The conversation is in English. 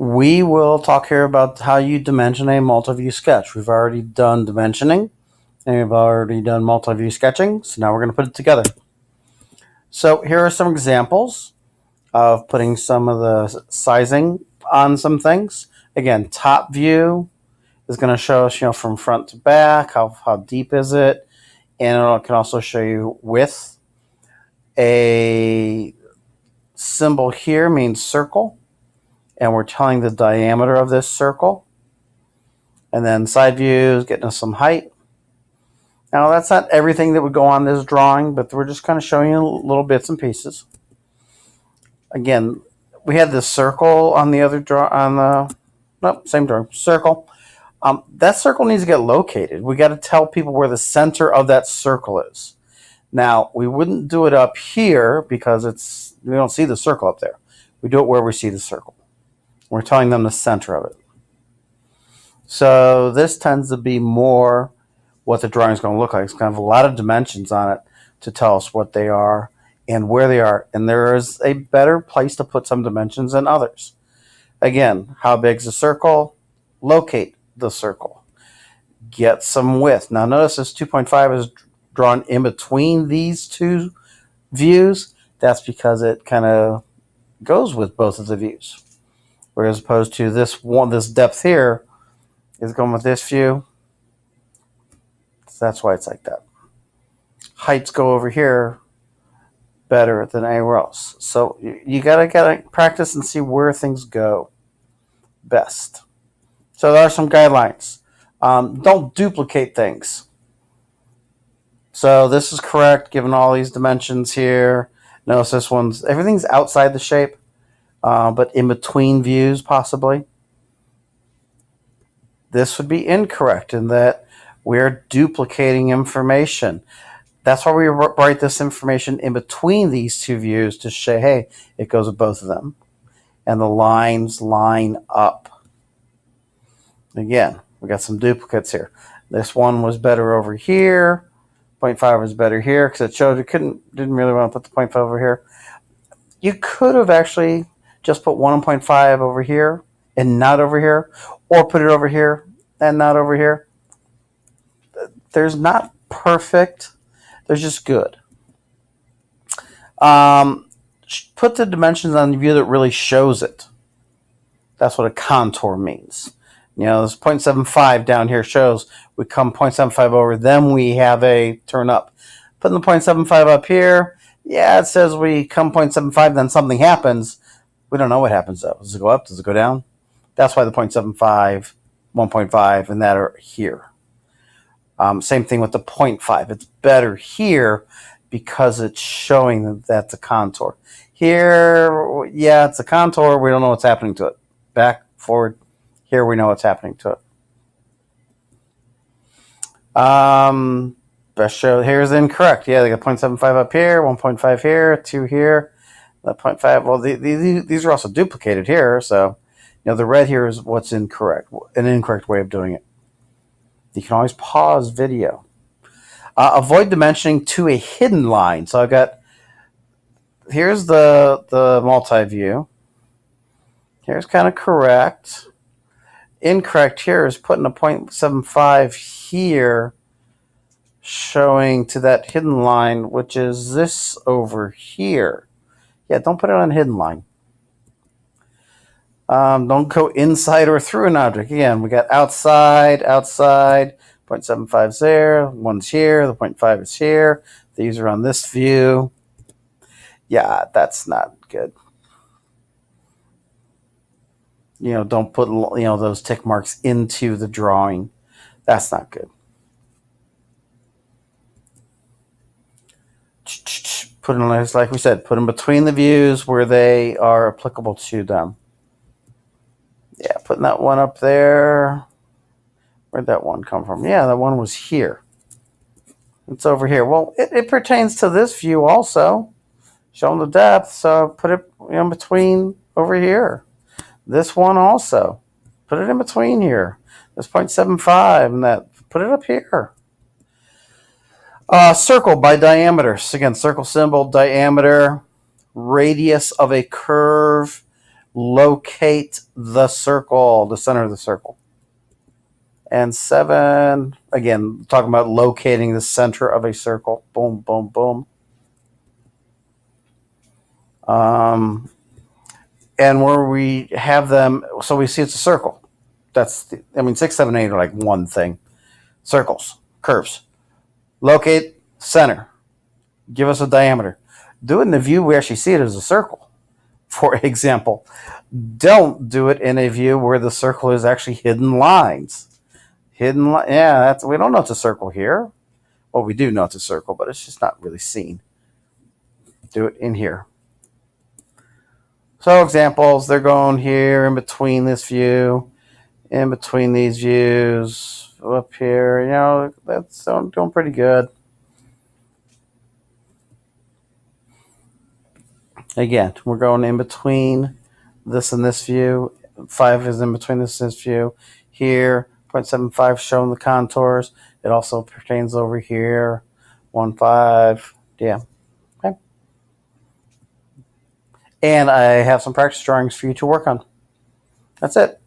We will talk here about how you dimension a multi-view sketch. We've already done dimensioning and we've already done multi-view sketching. So now we're going to put it together. So here are some examples of putting some of the sizing on some things. Again, top view is going to show us, you know, from front to back, how, how deep is it, and it can also show you width. A symbol here means circle, and we're telling the diameter of this circle. And then side views, getting us some height. Now that's not everything that would go on this drawing, but we're just kind of showing you little bits and pieces. Again, we had this circle on the other draw on the nope, same drawing circle. Um, that circle needs to get located. We got to tell people where the center of that circle is. Now we wouldn't do it up here because it's we don't see the circle up there. We do it where we see the circle. We're telling them the center of it. So this tends to be more what the drawing is going to look like. It's going to have a lot of dimensions on it to tell us what they are and where they are. And there is a better place to put some dimensions than others. Again, how big is the circle? Locate the circle. Get some width. Now notice this 2.5 is drawn in between these two views. That's because it kind of goes with both of the views. Whereas opposed to this one, this depth here is going with this view. So that's why it's like that. Heights go over here better than anywhere else. So you, you gotta gotta practice and see where things go best. So there are some guidelines. Um, don't duplicate things. So this is correct given all these dimensions here. Notice this one's everything's outside the shape, uh, but in between views possibly. This would be incorrect in that we're duplicating information. That's why we write this information in between these two views to say, hey, it goes with both of them. And the lines line up. Again, we got some duplicates here. This one was better over here. 0.5 was better here because it showed you couldn't didn't really want to put the 0.5 over here. You could have actually just put 1.5 over here and not over here, or put it over here and not over here. There's not perfect they're just good. Um, put the dimensions on the view that really shows it. That's what a contour means. You know, this 0.75 down here shows we come 0.75 over, then we have a turn up. Putting the 0.75 up here, yeah, it says we come 0.75, then something happens. We don't know what happens though. Does it go up? Does it go down? That's why the 0.75, 1.5, and that are here. Um, same thing with the 0.5. It's better here because it's showing that that's a contour. Here, yeah, it's a contour. We don't know what's happening to it. Back, forward. Here we know what's happening to it. Um, best show here's incorrect. Yeah, they got 0.75 up here, 1.5 here, 2 here, the 0.5. Well, the, the, these are also duplicated here. So, you know, the red here is what's incorrect, an incorrect way of doing it. You can always pause video. Uh, avoid dimensioning to a hidden line. So I've got, here's the, the multi-view. Here's kind of correct. Incorrect here is putting a 0.75 here showing to that hidden line, which is this over here. Yeah, don't put it on hidden line. Um, don't go inside or through an object. Again, we got outside, outside, 0.75 is there, one's here, the 0.5 is here. These are on this view. Yeah, that's not good. You know, don't put you know those tick marks into the drawing. That's not good. Put them like we said, put them between the views where they are applicable to them. Yeah, putting that one up there. Where'd that one come from? Yeah, that one was here. It's over here. Well, it, it pertains to this view also. Showing the depth, so put it in between over here. This one also. Put it in between here. This 0.75 and that. Put it up here. Uh, circle by diameter. So again, circle symbol, diameter, radius of a curve locate the circle, the center of the circle. And seven, again, talking about locating the center of a circle. Boom, boom, boom. Um, and where we have them, so we see it's a circle. That's, the, I mean, six, seven, eight are like one thing. Circles, curves. Locate center. Give us a diameter. Do it in the view we actually see it as a circle. For example, don't do it in a view where the circle is actually hidden lines. Hidden, li- yeah, that's we don't know it's a circle here. Well, we do know it's a circle, but it's just not really seen. Do it in here. So examples, they're going here in between this view, in between these views, up here. You know, that's doing doing pretty good. Again, we're going in between this and this view. Five is in between this and this view. Here, 0.75 showing the contours. It also pertains over here. One five. Yeah. Okay. And I have some practice drawings for you to work on. That's it.